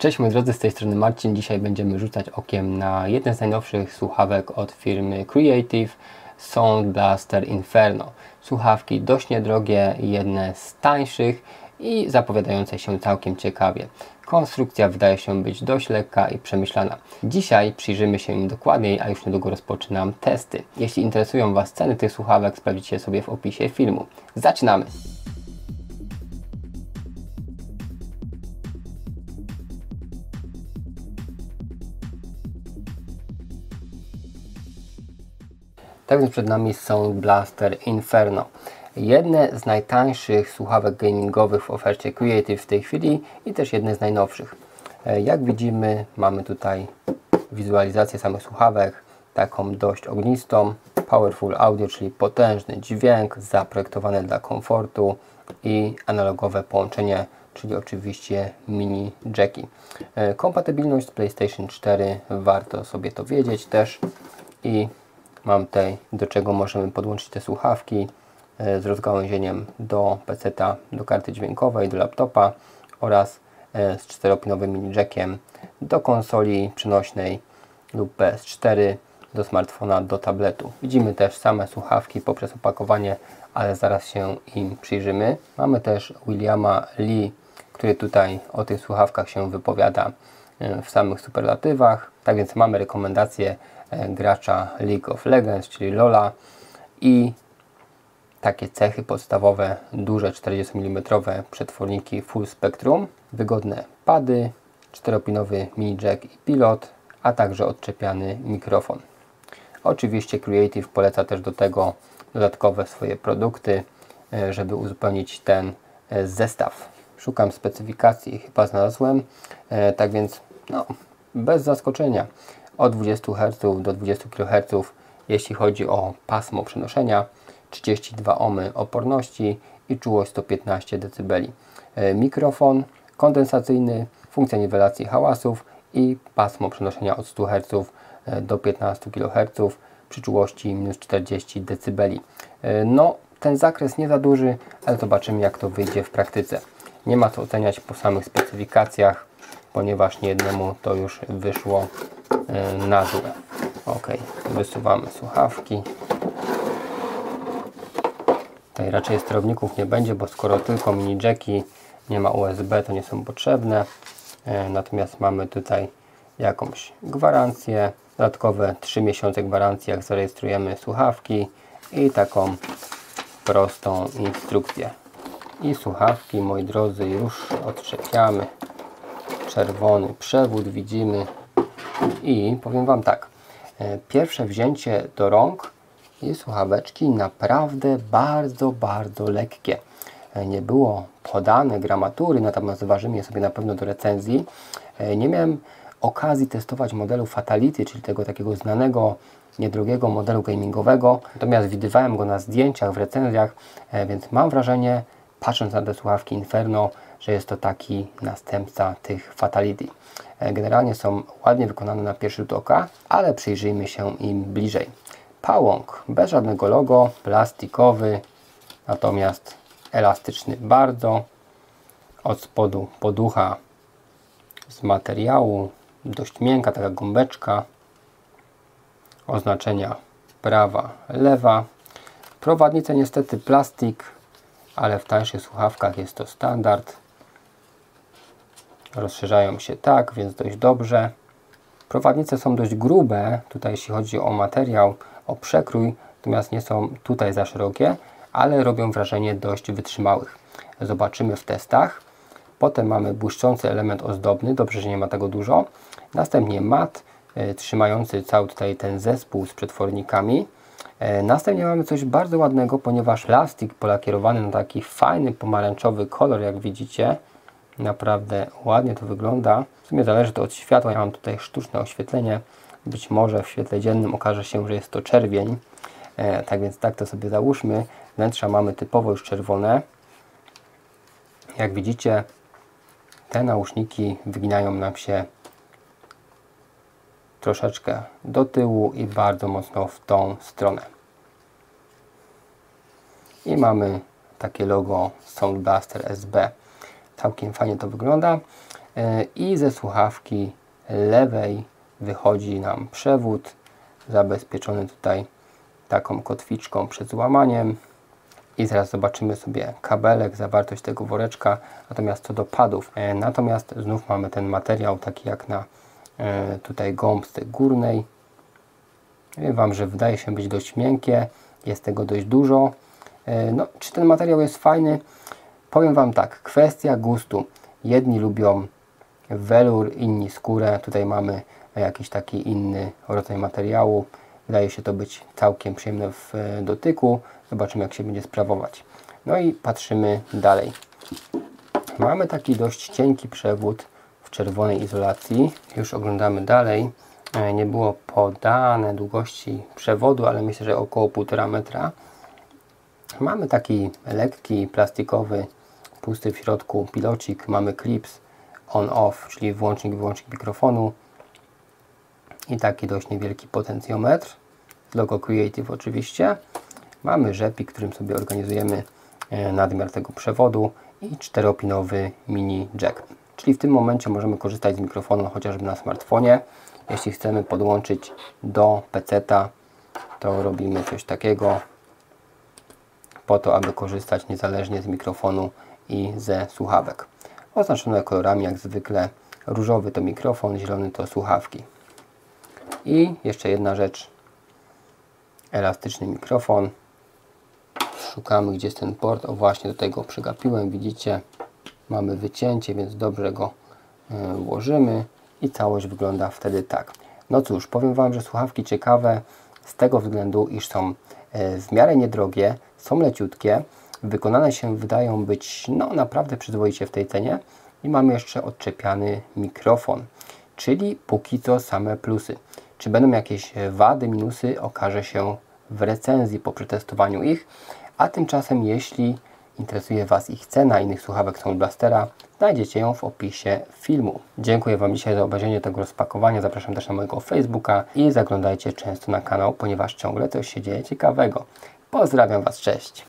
Cześć moi drodzy, z tej strony Marcin. Dzisiaj będziemy rzucać okiem na jeden z najnowszych słuchawek od firmy Creative Sound Blaster Inferno. Słuchawki dość niedrogie, jedne z tańszych i zapowiadające się całkiem ciekawie. Konstrukcja wydaje się być dość lekka i przemyślana. Dzisiaj przyjrzymy się im dokładniej, a już niedługo rozpoczynam testy. Jeśli interesują Was ceny tych słuchawek, sprawdzicie sobie w opisie filmu. Zaczynamy! Tak więc przed nami Sound Blaster Inferno. Jedne z najtańszych słuchawek gamingowych w ofercie Creative w tej chwili i też jedne z najnowszych. E, jak widzimy mamy tutaj wizualizację samych słuchawek, taką dość ognistą. Powerful Audio, czyli potężny dźwięk zaprojektowany dla komfortu i analogowe połączenie, czyli oczywiście mini jacki. E, kompatybilność z PlayStation 4, warto sobie to wiedzieć też i Mam tutaj, do czego możemy podłączyć te słuchawki e, z rozgałęzieniem do PC, do karty dźwiękowej, do laptopa oraz e, z czteropinowym mini jackiem do konsoli przenośnej lub PS4 do smartfona, do tabletu. Widzimy też same słuchawki poprzez opakowanie, ale zaraz się im przyjrzymy. Mamy też Williama Lee, który tutaj o tych słuchawkach się wypowiada e, w samych superlatywach. Tak więc mamy rekomendacje gracza League of Legends, czyli LoLa i takie cechy podstawowe, duże 40 mm przetworniki Full Spectrum, wygodne pady, 4-pinowy mini jack i pilot, a także odczepiany mikrofon. Oczywiście Creative poleca też do tego dodatkowe swoje produkty, e, żeby uzupełnić ten e, zestaw. Szukam specyfikacji, chyba znalazłem, tak więc no, bez zaskoczenia od 20 Hz do 20 kHz, jeśli chodzi o pasmo przenoszenia, 32 ohmy oporności i czułość 115 dB. E, mikrofon kondensacyjny, funkcja niwelacji hałasów i pasmo przenoszenia od 100 Hz e, do 15 kHz przy czułości minus 40 dB. E, no, ten zakres nie za duży, ale zobaczymy jak to wyjdzie w praktyce. Nie ma co oceniać po samych specyfikacjach, ponieważ niejednemu to już wyszło na złe. Ok, wysuwamy słuchawki. Tutaj raczej sterowników nie będzie, bo skoro tylko mini jacki, nie ma USB, to nie są potrzebne. E, natomiast mamy tutaj jakąś gwarancję, dodatkowe 3 miesiące gwarancji, jak zarejestrujemy słuchawki i taką prostą instrukcję. I słuchawki, moi drodzy, już odczepiamy. Czerwony przewód widzimy i powiem Wam tak, e, pierwsze wzięcie do rąk i słuchaweczki naprawdę bardzo, bardzo lekkie. E, nie było podane gramatury, natomiast zważymy je sobie na pewno do recenzji. E, nie miałem okazji testować modelu Fatality, czyli tego takiego znanego, niedrogiego modelu gamingowego, natomiast widywałem go na zdjęciach, w recenzjach, więc mam wrażenie, patrząc na te słuchawki Inferno, że jest to taki następca tych Fatality. E, generalnie są ładnie wykonane na pierwszy rzut oka, ale przyjrzyjmy się im bliżej. Pałąk bez żadnego logo, plastikowy, natomiast elastyczny bardzo. Od spodu poducha z materiału, dość miękka, taka gąbeczka. Oznaczenia prawa, lewa. Prowadnice niestety plastik, ale w tańszych słuchawkach jest to standard rozszerzają się tak, więc dość dobrze. Prowadnice są dość grube, tutaj jeśli chodzi o materiał, o przekrój, natomiast nie są tutaj za szerokie, ale robią wrażenie dość wytrzymałych. Zobaczymy w testach. Potem mamy błyszczący element ozdobny, dobrze, że nie ma tego dużo. Następnie mat, y, trzymający cały tutaj ten zespół z przetwornikami. E, następnie mamy coś bardzo ładnego, ponieważ plastik polakierowany na taki fajny pomarańczowy kolor, jak widzicie, Naprawdę ładnie to wygląda. W sumie zależy to od światła. Ja mam tutaj sztuczne oświetlenie. Być może w świetle dziennym okaże się, że jest to czerwień. E, tak więc tak to sobie załóżmy. Wnętrza mamy typowo już czerwone. Jak widzicie, te nauszniki wyginają nam się troszeczkę do tyłu i bardzo mocno w tą stronę. I mamy takie logo Sound Blaster SB. Całkiem fajnie to wygląda. e, i ze słuchawki lewej wychodzi nam przewód zabezpieczony tutaj taką kotwiczką przed złamaniem i zaraz zobaczymy sobie kabelek, zawartość tego woreczka natomiast co do padów e, natomiast znów mamy ten materiał taki jak na e, tutaj gąbce górnej Wiem Wam, że wydaje się być dość miękkie jest tego dość dużo no, czy ten materiał jest fajny? Powiem Wam tak, kwestia gustu jedni lubią welur, inni skórę tutaj mamy jakiś taki inny rodzaj materiału Wydaje się to być całkiem przyjemne w e, dotyku. Zobaczymy jak się będzie sprawować. No i patrzymy dalej. Mamy taki dość cienki przewód w czerwonej izolacji. Już oglądamy dalej. E, nie było podane długości przewodu, ale myślę, że około 1,5 metra. Mamy taki lekki, plastikowy, pusty w środku pilocik. Mamy clips on-off, czyli włącznik, wyłącznik mikrofonu i taki dość niewielki potencjometr logo Creative oczywiście. Mamy rzepik, którym sobie organizujemy e, nadmiar tego przewodu i czteropinowy mini jack. Czyli w tym momencie możemy korzystać z mikrofonu chociażby na smartfonie. Jeśli chcemy podłączyć do PC-a, to robimy coś takiego po to, aby korzystać niezależnie z mikrofonu i ze słuchawek. Oznaczone kolorami jak zwykle różowy to mikrofon, zielony to słuchawki. I jeszcze jedna rzecz, elastyczny mikrofon. Szukamy gdzie jest ten port. O właśnie do tego przegapiłem. Widzicie, mamy wycięcie, więc dobrze go e, ułożymy i całość wygląda wtedy tak. No cóż, powiem Wam, że słuchawki ciekawe z tego względu, iż są e, w miarę niedrogie, są leciutkie, wykonane się wydają być no naprawdę przyzwoicie w tej cenie i mamy jeszcze odczepiany mikrofon, czyli póki co same plusy. Czy będą jakieś wady, minusy, okaże się w recenzji po przetestowaniu ich. A tymczasem, jeśli interesuje Was ich cena innych słuchawek Sound Blastera, znajdziecie ją w opisie filmu. Dziękuję Wam dzisiaj za obejrzenie tego rozpakowania. Zapraszam też na mojego Facebooka i zaglądajcie często na kanał, ponieważ ciągle coś się dzieje ciekawego. Pozdrawiam Was, cześć!